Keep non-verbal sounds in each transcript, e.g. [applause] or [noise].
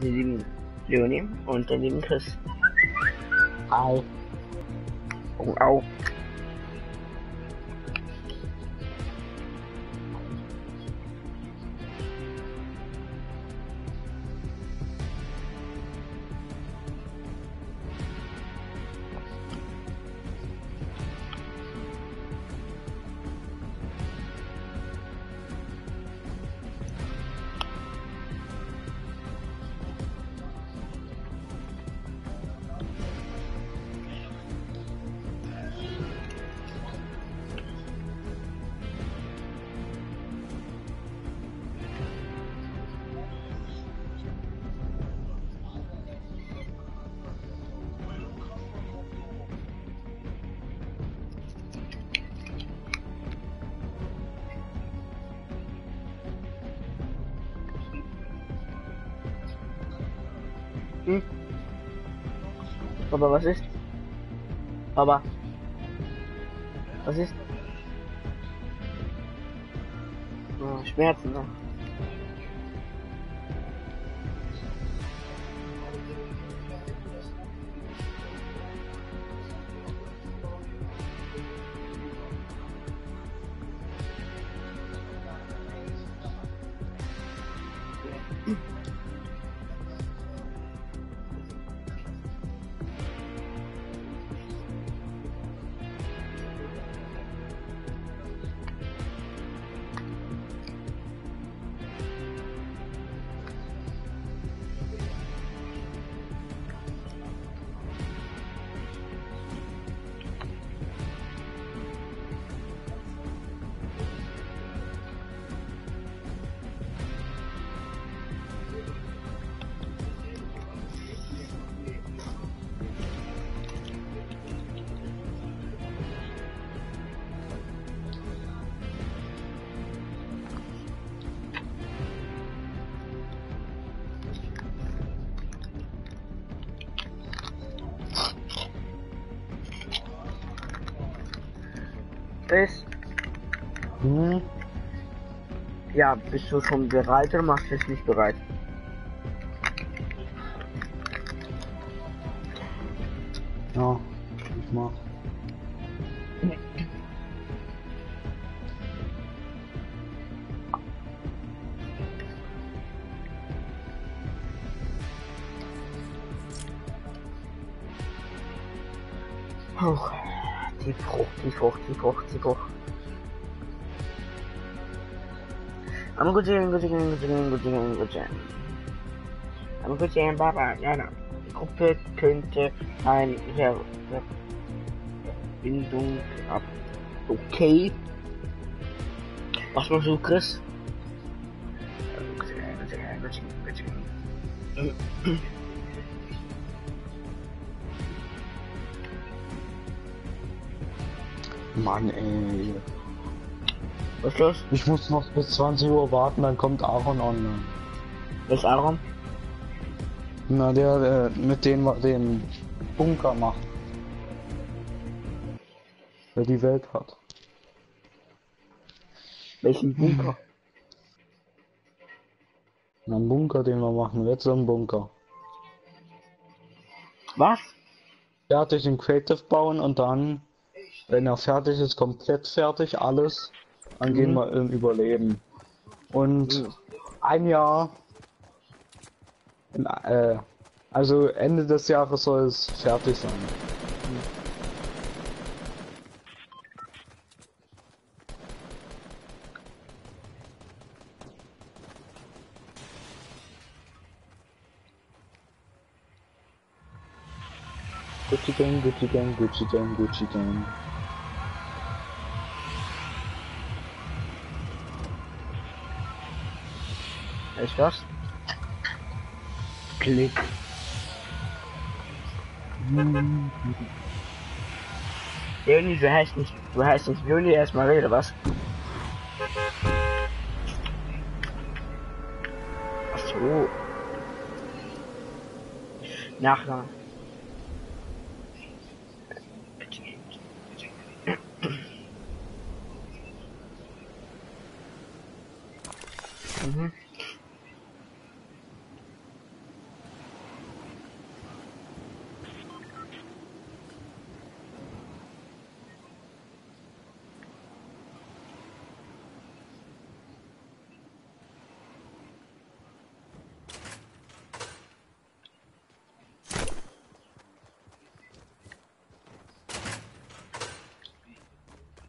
den lieben Leonie und den lieben Chris. Hi. Oh, au. Papa, was ist? Papa. Was ist? Oh, Schmerzen, ne? Hm? Ja, bist du schon bereit oder machst du es nicht bereit? Ja, ich mach. Huch. Die Frucht, die Frucht, die Frucht, die Frucht. I'm Gucci and Gucci and Gucci and Gucci and Gucci. I'm Gucci and Baba. Yana. Gruppe könnte ein Verbindung up, Okay. Was machst du, Chris? Mann, ey. Was ist los? Ich muss noch bis 20 Uhr warten, dann kommt Aaron online. Was ist Aaron? Na, der, äh, mit dem wir den Bunker macht. Der die Welt hat. Welchen Bunker? Na, ein Bunker, den wir machen. Jetzt so ein Bunker. Was? Fertig in Creative bauen und dann, wenn er fertig ist, komplett fertig, alles, dann gehen Mhm. wir im Überleben. Und Mhm. ein Jahr, in, äh, also Ende des Jahres soll es fertig sein. Gucci Gang, Gucci Gang, Gucci Gang, Gucci Gang. Echt was? Klick. Juni, du heißt nicht, du heißt nicht Juni, erstmal rede, was? Ach so. Nachname. Mhm.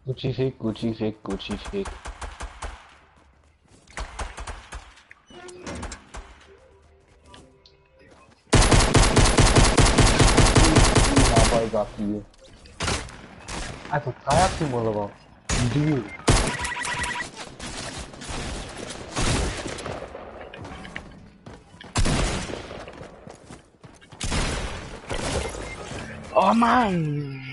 Gucci Fick, Gucci Fick, Gucci Fick. Vollgas-Deal. Also Dreier-Team oder was? Deal. Oh Mann!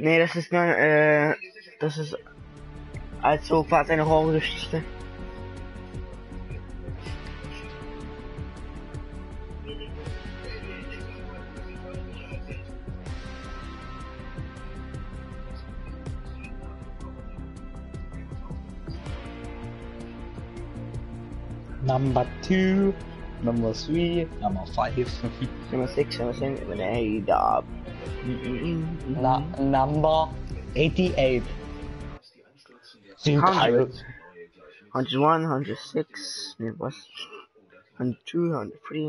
Nee, das ist nur, äh, das ist also quasi eine Horrorgeschichte. Number two, number three, number five, [laughs] number six, number seven, number eight. Number eighty-eight. 100, 101, 106, 102, 103,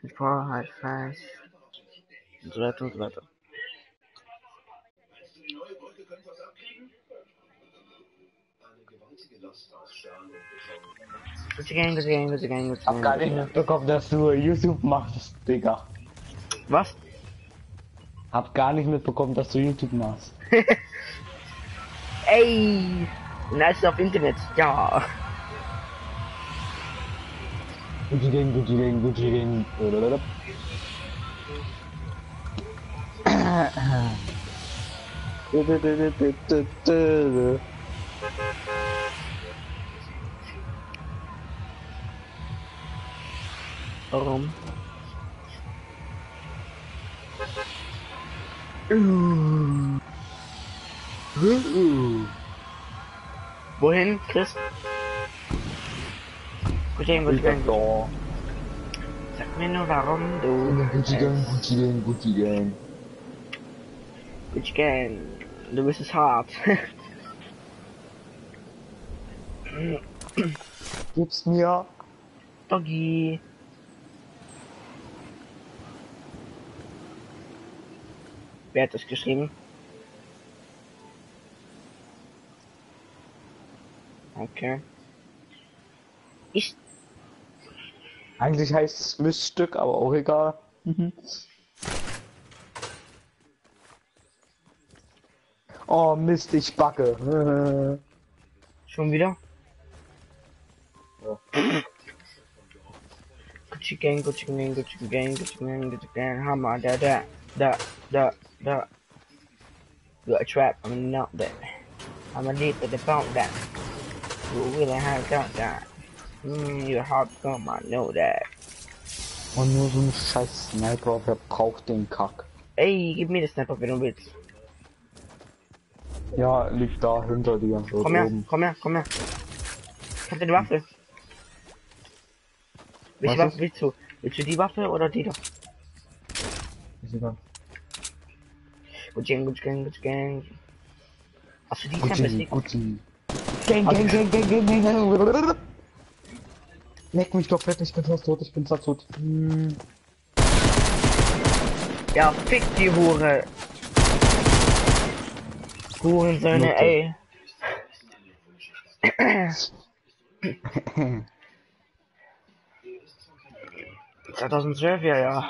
104, 105, 111, 112. Gut gegangen, gut gegangen, gut gegangen, gut gegangen. Hab gar nicht mitbekommen, dass du YouTube machst, Digga. Was? Hab gar nicht mitbekommen, dass du YouTube machst. Ey! Nice auf Internet, ja. Gucci Gang, Gucci Gang, Gucci Gang. Warum? Uh. Uh. Wohin, Chris? Gut gegangen, gut gegangen. Ja. Sag mir nur, warum du... Gucci Gang, Gucci Gang, Gucci Gang. Gut gegangen. Du bist es hart. Gib's mir. Doggy. Wer hat das geschrieben? Okay. Ich. Eigentlich heißt es Miststück, aber auch egal. oh Mist, ich backe. [laughs] Schon wieder? Ja. Gang, Gucci Gang, Gucci Gang, Gucci Gang, Gucci Gang, Hammer, da, da, da, da, da. You a trap, I'm not that. I'm a lead with the bump that. You really have got that. Mm, you're hard come, I know that. Und nur so ein scheiß Sniper, wer braucht den Kack? Ey, gib mir das Snapper, wenn du willst. Ja, liegt da hinter dir. Komm her, oben. komm her, komm her. Ich hab deine Waffe. Welche Waffe ist? willst du? Willst du die Waffe oder die da? Ist egal. Gucci Gang, Gucci Gang, Gucci Gang. Du die Gucci, Champions League? Gucci. Gang, gang, gang, gang, gang, gang, gang. Leck mich doch fett, ich bin fast tot, ich bin fast tot. Hm. Ja, fick die Hure. Hurensöhne, ey. [clears throat] [clears throat] [clears throat] 2012, ja, ja.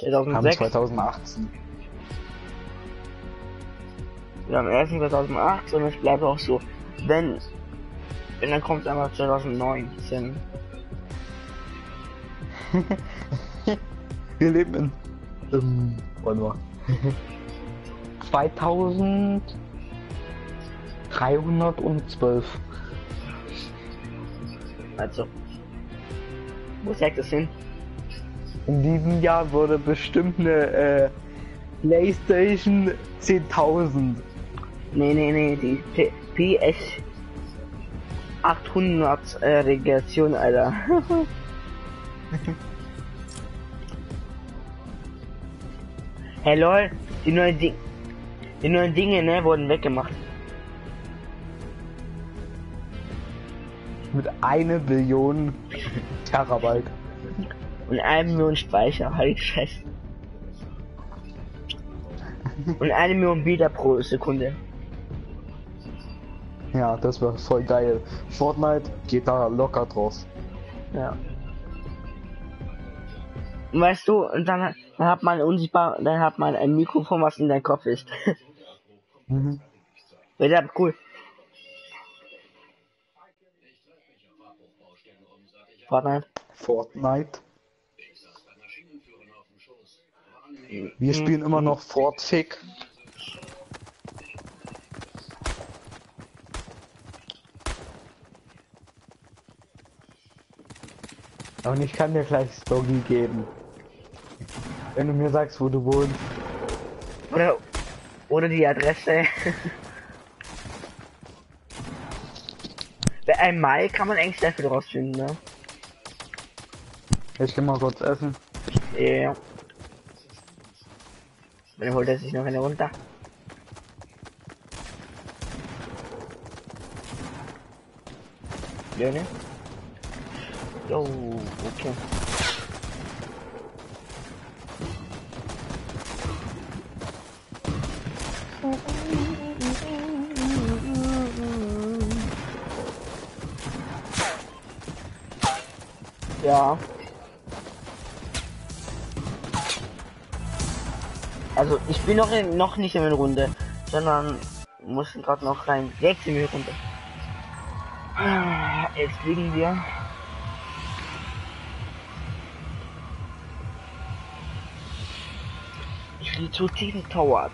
Haben 2006, 2018. wir haben erst 2008 und es bleibt auch so. Wenn, wenn dann kommt einfach 2019. [laughs] Wir leben in. Ähm, warte mal. [laughs] 2312. Also. Wo zeigt das hin? In diesem Jahr wurde bestimmt eine äh, PlayStation 10.000. Nee, nee, nee, die P PS 800 äh, Regression, Alter. [laughs] hey lol, die neuen Ding die neuen Dinge, ne, wurden weggemacht. Mit einer Billion Terabyte. Und eine Million Speicher, halt fest. Und eine Million Bilder pro Sekunde. Ja, das wäre voll geil. Fortnite geht da locker draus. Ja. Und weißt du, und dann, dann hat man unsichtbar, dann hat man ein Mikrofon, was in deinem Kopf ist. Mhm. Wäre ja cool. Fortnite. Fortnite. Wir spielen immer noch Fortfick. Und ich kann dir gleich Story geben. Wenn du mir sagst, wo du wohnst. Oder, oder die Adresse. [laughs] Bei einem Mai kann man eigentlich sehr viel rausfinden, ne? Ich geh mal kurz essen. Ja. Dann holt er sich noch eine runter. Ja, ne? Jo, okay. Ja. Also ich bin noch in, noch nicht in der Runde, sondern muss gerade noch rein. Jetzt in die Runde. Ah, Jetzt fliegen wir. Ich fliege zu Titan Tower.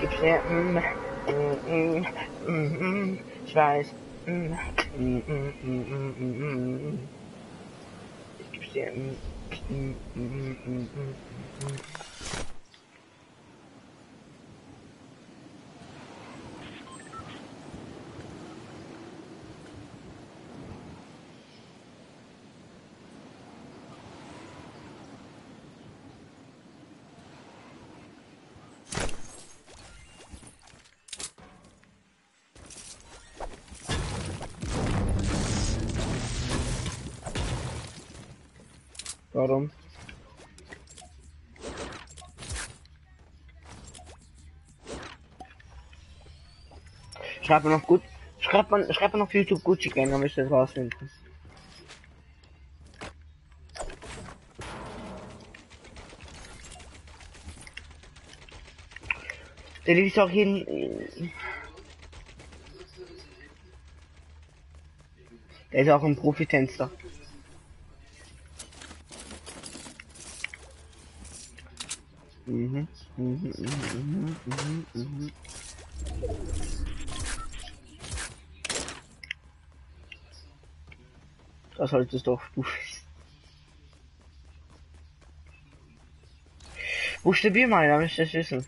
Gibt's ja, mm, mm, mm, mm, mm, ich weiß. Mm, mm, mm, mm, mm, mm, mm. Ich gib's dir. Mm, mm, mm, mm, mm, mm. Schreibt man noch gut. Schreibt man, schreibt man auf YouTube Gucci Gang, müsst ihr es rausfinden. Der liegt auch jeden. Der ist auch ein Profitänzer. Mhm. Mhm. Mhm. Mhm. Mhm. Das solltest doch du. Buchstabier mal, damit ich das wissen.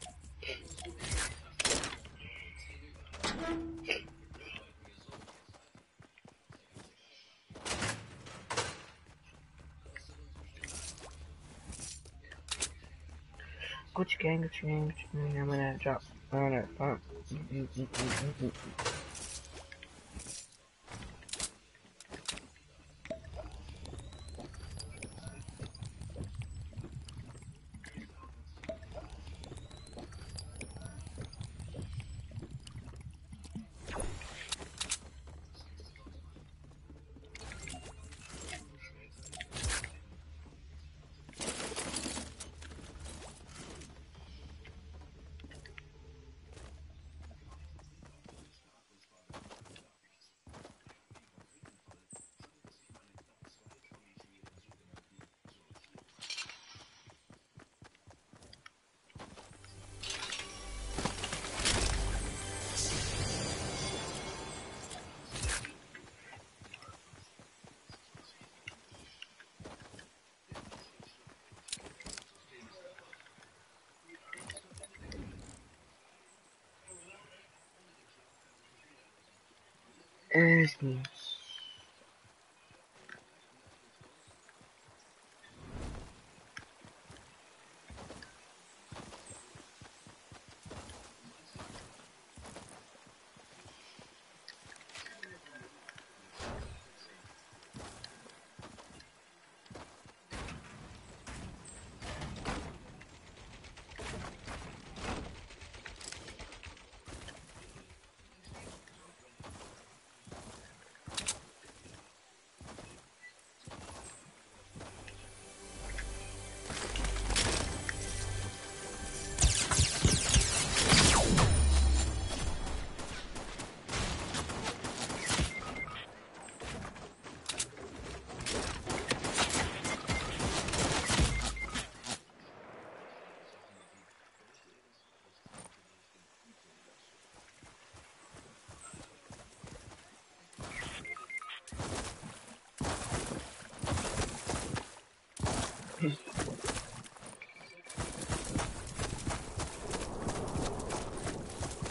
Gucci gang, Gucci gang, Gucci gang, I'm gonna drop. I'm gonna Earthlings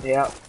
Yep.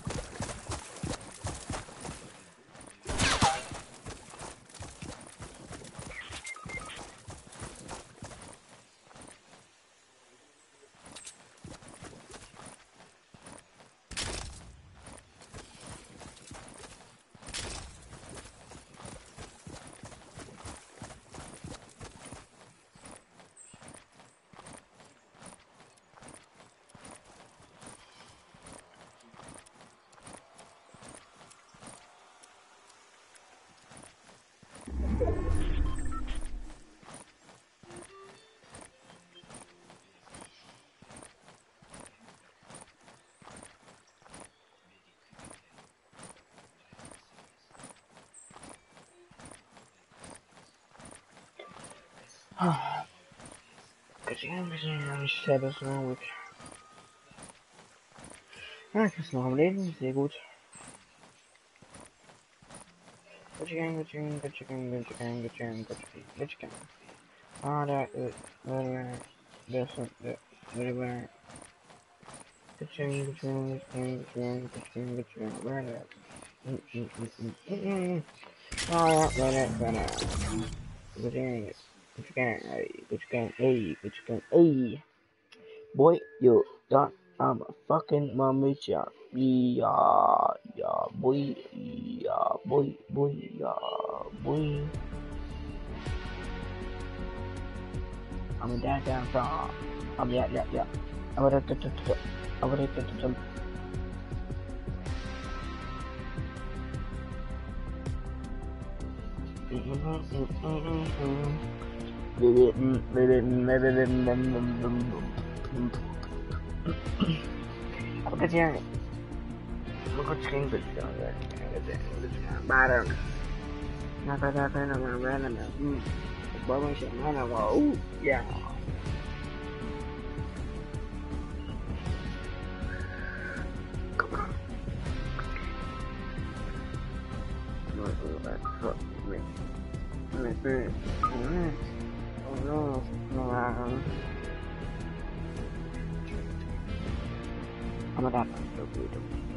Ja. Gesehen, gesehen, ich sehr das so gut. Ah, ich ist noch am Leben, sehr gut. Gucci-Gang, Gucci-Gang, Gucci-Gang, Gucci-Gang, Gucci-Gang, Gucci-Gang, Gucci-Gang. Ah, da ist, whatever, das und das, whatever. Gucci-Gang, Gucci-Gang, Gucci-Gang, Gucci-Gang, Gucci-Gang, Gucci-Gang, whatever. Mm, mm, mm, mm, mm, mm. Ah, ja, whatever, whatever. Gucci-Gang, Gucci-Gang, hey, Gucci-Gang, hey, Gucci-Gang, hey. Boy, you done, I'm a fucking mummy chop. Yeah, yeah, boy, yeah, boy, boy, yeah, boy. I'm a dad down from. I'm yeah, yeah, yeah. I'm a dad, I'm a dad, mm-hmm, mm-hmm, mm-hmm, Look at your look at screen but don't get bottom. Not that I've been around random. Mm. What was your man? Whoa, yeah. Come on. What fuck me? I'm a bird no, no. Oh my god, that's so beautiful.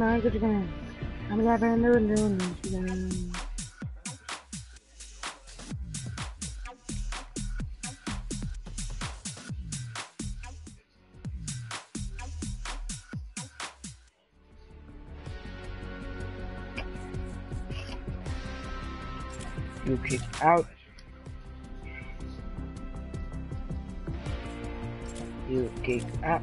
I'm not good guys. I'm rapping the window. You kick out. You kick out.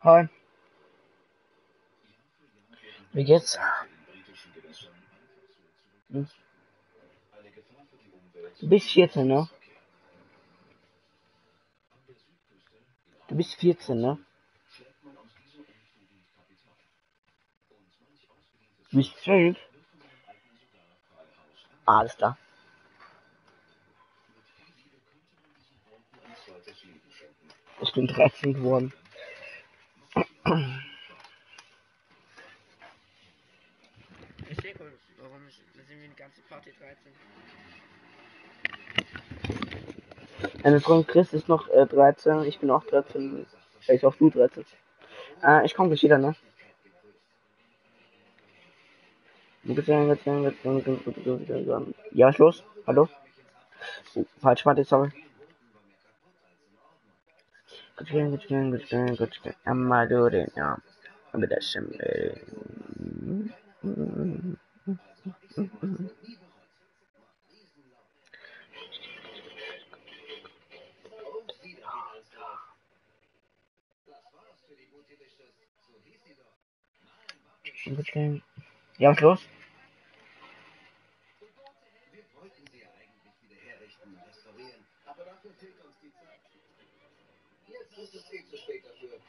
Hi. Wie geht's? Hm? Du bist 14, ne? Du bist 14, ne? Du bist 12? Alles klar. Ich bin 13 geworden. Ich sehe warum ich, sind wir die ganze Party 13. Meine Freund Chris ist noch äh, 13, ich bin auch 13, vielleicht auch du 13. Äh, ich komme gleich wieder, ne? Ja, was ist los? Hallo? Oh, falsch warte, sorry. Gut gehen, gut gehen, gut gehen, gut gehen. Einmal durch den Arm. Aber das stimmt. Gut gehen. Ja, was ist los? to see the state of the